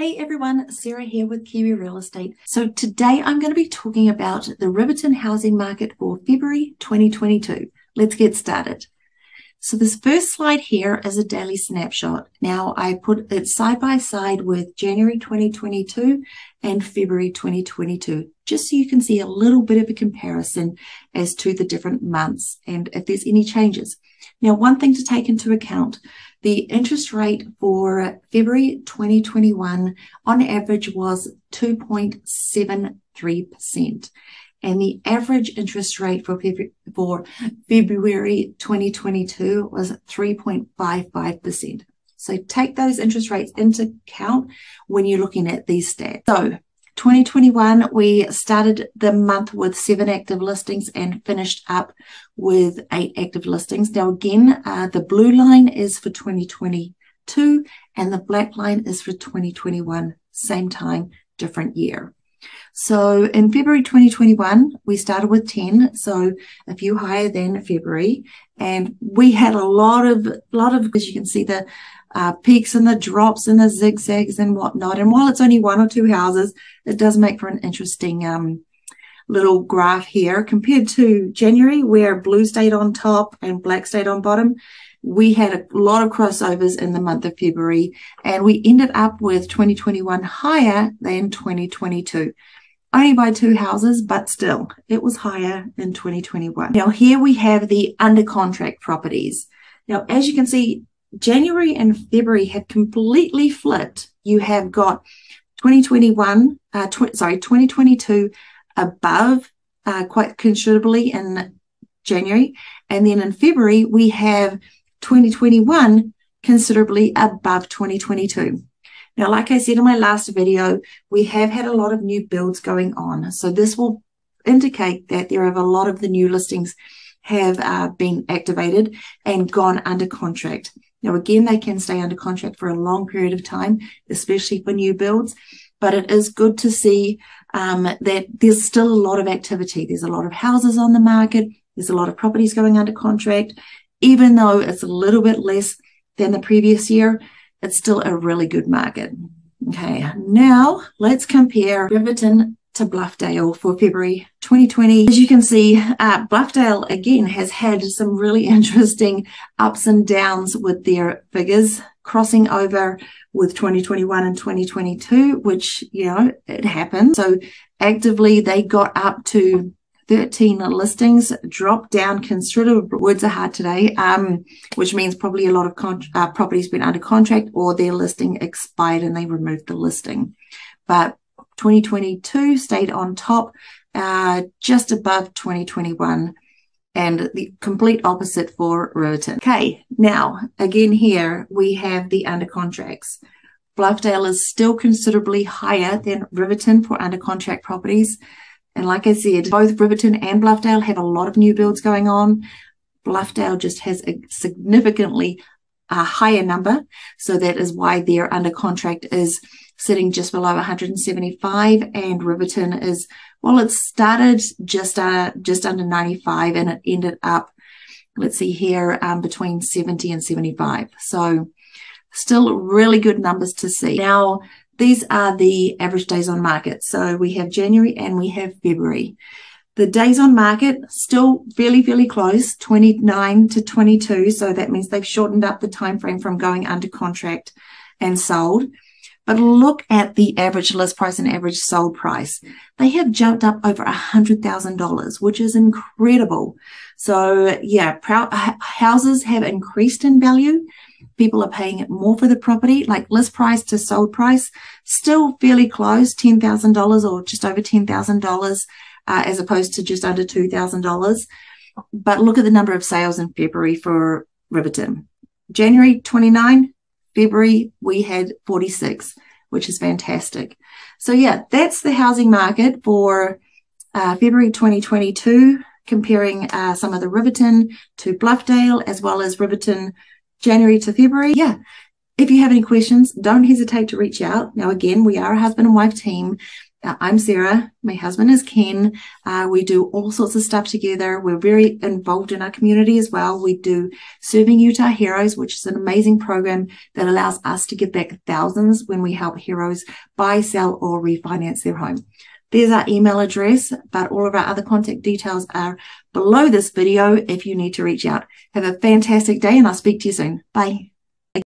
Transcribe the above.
Hey everyone, Sarah here with Kiwi Real Estate. So today I'm going to be talking about the Riverton housing market for February 2022. Let's get started. So this first slide here is a daily snapshot. Now I put it side by side with January 2022 and February 2022, just so you can see a little bit of a comparison as to the different months and if there's any changes. Now, one thing to take into account, the interest rate for February 2021 on average was 2.73%. And the average interest rate for, for February 2022 was 3.55%. So take those interest rates into account when you're looking at these stats. So 2021, we started the month with seven active listings and finished up with eight active listings. Now, again, uh, the blue line is for 2022 and the black line is for 2021, same time, different year. So in February 2021, we started with 10, so a few higher than February. And we had a lot of, a lot of, as you can see, the uh, peaks and the drops and the zigzags and whatnot. And while it's only one or two houses, it does make for an interesting um, little graph here compared to January, where blue stayed on top and black stayed on bottom. We had a lot of crossovers in the month of February, and we ended up with 2021 higher than 2022 only by two houses, but still it was higher in 2021. Now here we have the under contract properties. Now, as you can see, January and February have completely flipped. You have got 2021, uh, tw- sorry, 2022 above uh, quite considerably in January. And then in February, we have 2021 considerably above 2022. Now, like I said in my last video, we have had a lot of new builds going on. So this will indicate that there are a lot of the new listings have uh, been activated and gone under contract. Now, again, they can stay under contract for a long period of time, especially for new builds, but it is good to see um, that there's still a lot of activity. There's a lot of houses on the market. There's a lot of properties going under contract. Even though it's a little bit less than the previous year, it's still a really good market. Okay, now let's compare Riverton to Bluffdale for February 2020. As you can see, uh, Bluffdale again has had some really interesting ups and downs with their figures crossing over with 2021 and 2022, which, you know, it happened. So actively they got up to 13 listings, dropped down considerable. Words are hard today, um, which means probably a lot of uh, properties been under contract or their listing expired and they removed the listing. But 2022 stayed on top, uh, just above 2021 and the complete opposite for Riverton. Okay, now again here we have the under contracts. Bluffdale is still considerably higher than Riverton for under contract properties. And like I said, both Riverton and Bluffdale have a lot of new builds going on. Bluffdale just has a significantly uh, higher number. So that is why their under contract is sitting just below 175 and Riverton is, well, it started just, uh, just under 95 and it ended up, let's see here, um, between 70 and 75. So still really good numbers to see. Now, these are the average days on market. So we have January and we have February. The days on market still fairly, fairly close, 29 to 22. So that means they've shortened up the time frame from going under contract and sold. But look at the average list price and average sold price. They have jumped up over a hundred thousand dollars, which is incredible. So yeah, proud, houses have increased in value. People are paying more for the property, like list price to sold price, still fairly close, $10,000 or just over $10,000, uh, as opposed to just under $2,000. But look at the number of sales in February for Riverton. January 29, February, we had 46, which is fantastic. So yeah, that's the housing market for uh, February 2022, comparing uh, some of the Riverton to Bluffdale, as well as Riverton January to February. Yeah. If you have any questions, don't hesitate to reach out. Now, again, we are a husband and wife team. Uh, I'm Sarah. My husband is Ken. Uh, we do all sorts of stuff together. We're very involved in our community as well. We do Serving Utah Heroes, which is an amazing program that allows us to give back thousands when we help heroes buy, sell, or refinance their home. There's our email address, but all of our other contact details are below this video if you need to reach out. Have a fantastic day and I'll speak to you soon. Bye.